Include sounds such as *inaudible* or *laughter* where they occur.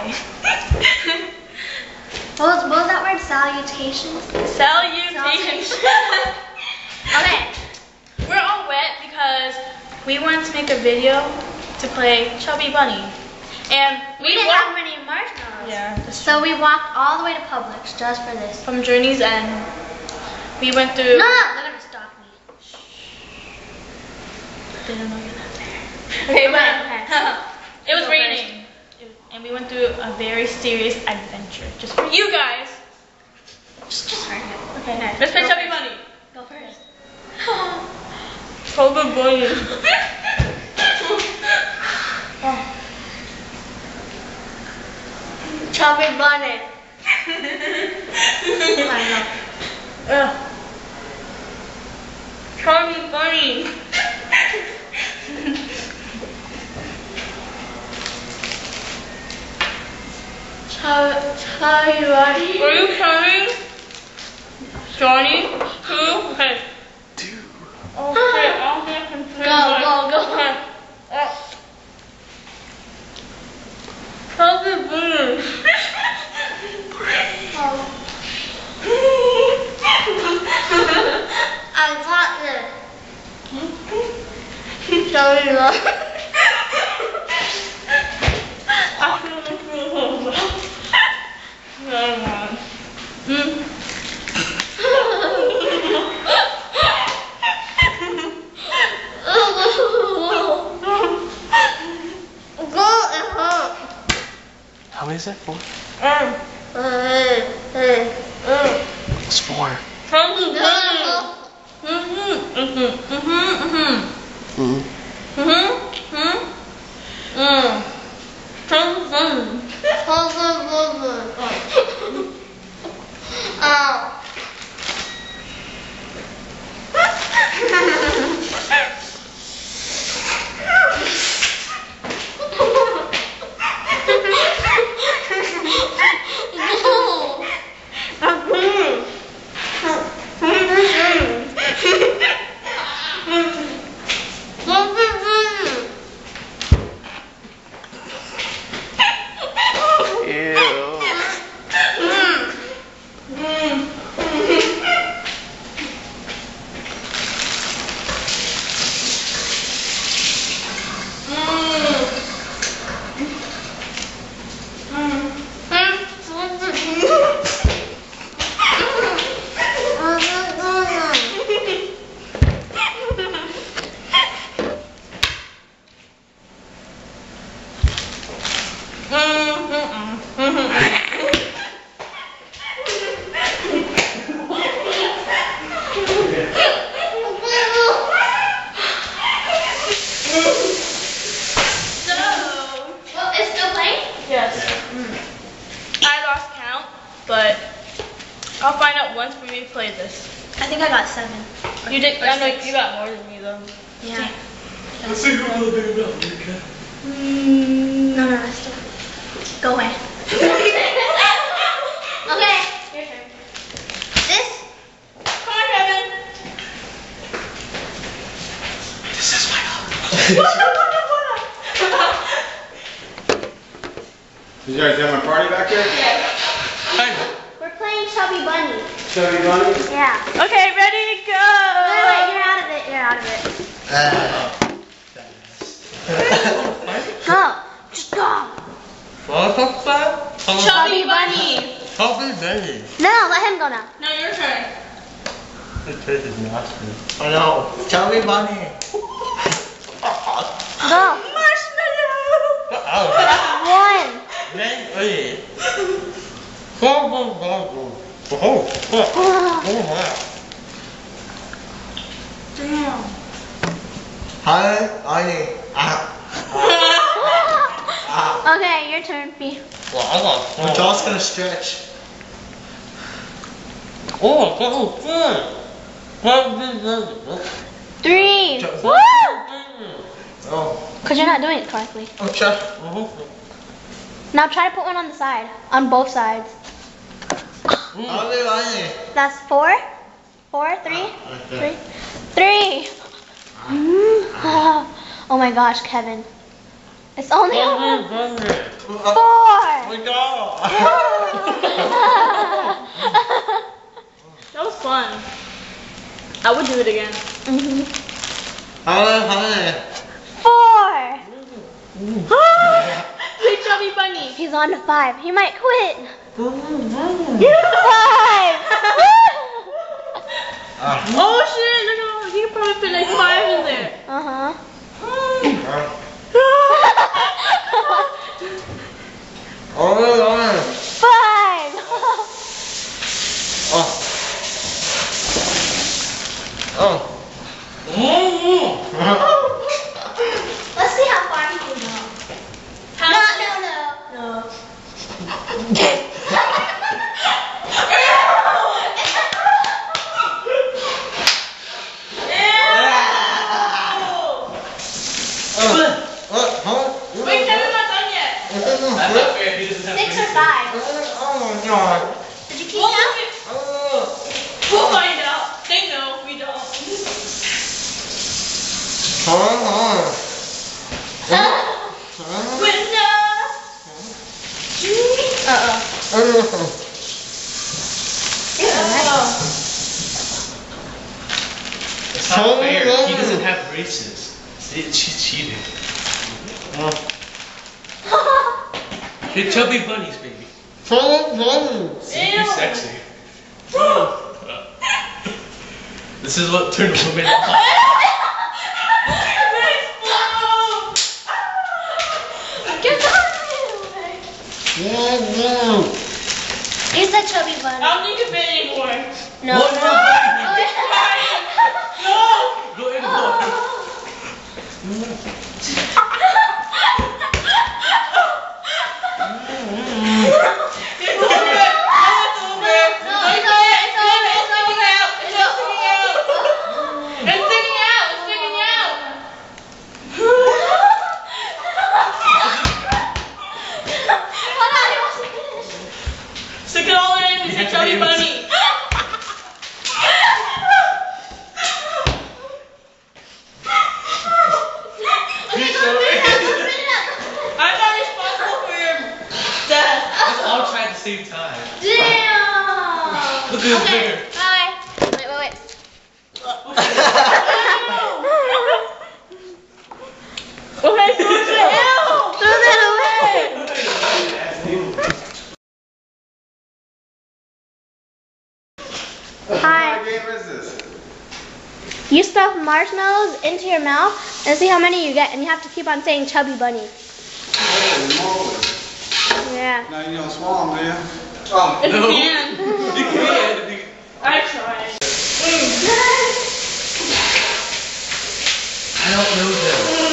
Bye. What was, what was that word? Salutations? Salutations. *laughs* Okay. We're all wet because we wanted to make a video to play Chubby Bunny. And We we didn't have many marshmallows. yeah, So we walked all the way to Publix just for this. from Journey's End. We went through no, they're gonna stalk me. They don't know you're not there. Okay, It okay. *laughs* It was raining. It- And we went through a very serious adventure just for you guys. Just, just hurry up. Okay, Okay, let's play go *laughs* Chubby. Bunny. Go first. Chubby Bunny. Chubby bunny. I know. Ugh. Chubby Bunny. Chubby bunny. Are you coming? Johnny? Who? Okay. Okay, I'll get confused. Go, go, go. Okay. Uh, Chubby Bunny. I got this. Chubby bunny. I feel the feel Never mind. Mm. Go and home. How many is that? Mm. Mm. It's four. Mhm, mhm, mhm, mhm. Mm-hmm. Mhm, mhm. Mm. Chubby Bunny. Ow. No. Ew. So, Well, it's still playing? yes. I lost count, but I'll find out once we replay this. I think I got seven. You did. Or I know six. you got more than me though. Yeah. Let's see who will do that. No, no, no, still. Go away. *laughs* okay, your turn. This? Come on, Kevin. This is my home. *laughs* You guys have my party back there? Hey. We're playing Chubby Bunny. Chubby Bunny? Yeah. Okay, ready, go. Wait, wait, you're out of it, you're out of it. Go. Just go. What the fuck? Chubby bunny. Chubby bunny. No, let him go now. No, your turn. It tastes nasty. I know. Chubby bunny. Go. Oh. That's one. Then eat. Go, go, go, go. Oh, fuck. Oh, wow. Damn. Hi, I Ah. Ah. okay, your turn, B. Well, I got My jaw's gonna stretch. Oh, that was good. Chubby bunny. Three. Chubby Woo! Oh. Because you're not doing it correctly. Oh, chef. Now try to put one on the side. On both sides. Chubby. That's four? Four? Three? Okay. Three. Three. Mm. *laughs* Oh my gosh, Kevin. It's only Bunny, over. bunny. Four. Oh my god. *laughs* That was fun. I would do it again. Mhm. Honey, honey. Four. *gasps* Big chubby bunny. He's on to five. He might quit. Five. *laughs* Ah. Oh shit! Look at all. He could probably fit like five in there. uh huh. Oh, honey. Five. Oh. Oh. Mm-hmm. *laughs* Let's see how far he can go. How- No, no, no. No. What? Huh? Wait, Kevin's not done yet. That's not fair. He doesn't have Six or braces. five. Oh my god. Did you keep We'll, count? look at- Oh. we'll find out. They know. We don't. Huh? Huh? Window. Uh-oh. Oh. It's not fair. He doesn't have braces. See, She's cheating. *laughs* You're chubby bunnies, baby. See, you're Ew. sexy. *laughs* *laughs* this is what turned women on. He's chubby bunny. I don't need to fit anymore. No. What? no. No. Go in more. *laughs* It's over. No, it's over. No, it's over, it's over, it's over. It's sticking out. It's sticking out. It's sticking out. Hold on, he wants to finish. Stick it all in. It's You a have to chubby be able to- bunny. Okay, go spit it out, go spit it out. I'm not responsible for your death. Let's all try at the same time. Damn. Look at okay, finger. bye. Wait, wait, wait. *laughs* Okay, throw it Ew. Throw that away. Hi. What game is this? You stuff marshmallows into your mouth and see how many you get, and you have to keep on saying chubby bunny. Holy. Yeah. Now you don't swallow them, do you? Oh, If *laughs* No. you can. You can't. You- I tried. I don't know them.